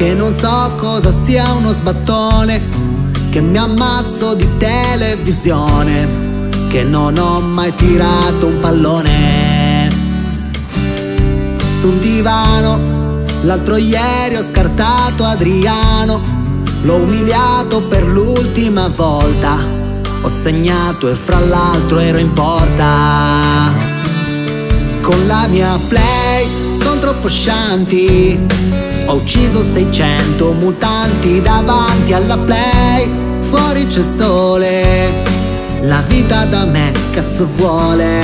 che non so cosa sia uno sbattone, che mi ammazzo di televisione, che non ho mai tirato un pallone. Sul divano, l'altro ieri ho scartato Adriano, l'ho umiliato per l'ultima volta, ho segnato e fra l'altro ero in porta. Con la mia play son troppo scianti ho ucciso 600 mutanti davanti alla play. Fuori c'è sole. La vita da me cazzo vuole.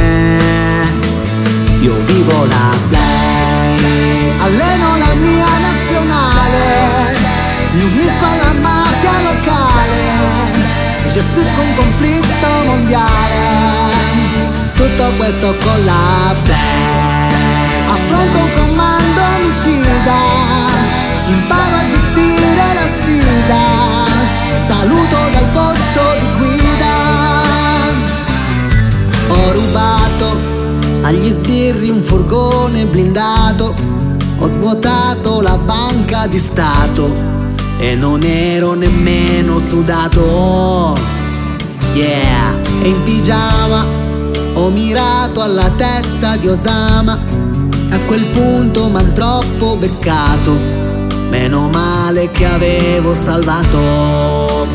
Io vivo la play. Alleno la mia nazionale. Mi unisco alla mafia locale. Gestisco un conflitto mondiale. Tutto questo con la play agli sbirri un furgone blindato, ho svuotato la banca di Stato e non ero nemmeno sudato. Yeah, e in pigiama ho mirato alla testa di Osama, a quel punto m'han troppo beccato. Meno male che avevo salvato.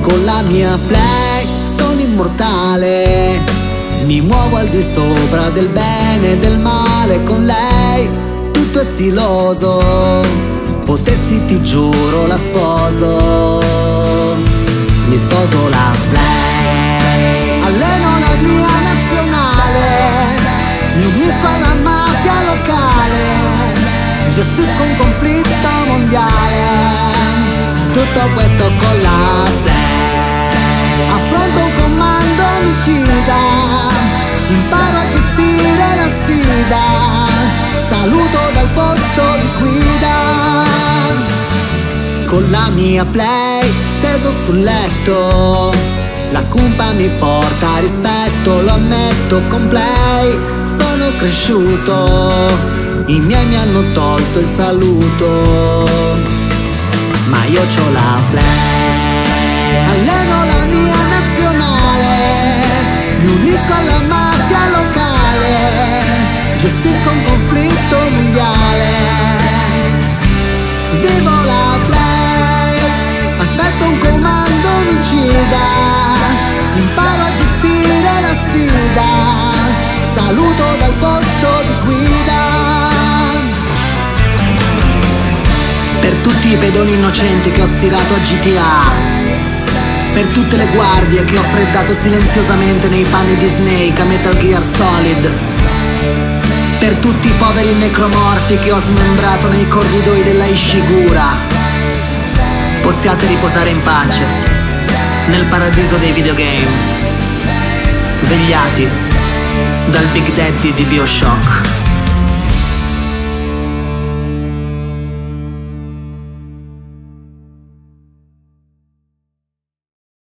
Con la mia play sono immortale Mi muovo al di sopra del bene e del male Con lei. Tutto è stiloso Potessi ti giuro la sposo. Mi sposo la play. Alleno la mia nazionale. Mi unisco alla mafia locale. Gestisco un conflitto mondiale. Tutto questo con la play Imparo a gestire la sfida. Saluto dal posto di guida. Con la mia play steso sul letto. La cumpa mi porta rispetto, lo ammetto con play. Sono cresciuto i miei mi hanno tolto il saluto. Ma io c'ho la play Gestisco un conflitto mondiale. Vivo la play Aspetto un comando omicida Imparo a gestire la sfida Saluto dal posto di guida. Per tutti i pedoni innocenti che ho stirato a GTA Per tutte le guardie che ho freddato silenziosamente nei panni di Snake a Metal Gear Solid Per tutti i poveri necromorfi che ho smembrato nei corridoi della Ishigura. Possiate riposare in pace nel paradiso dei videogame. Vegliati dal Big Daddy di Bioshock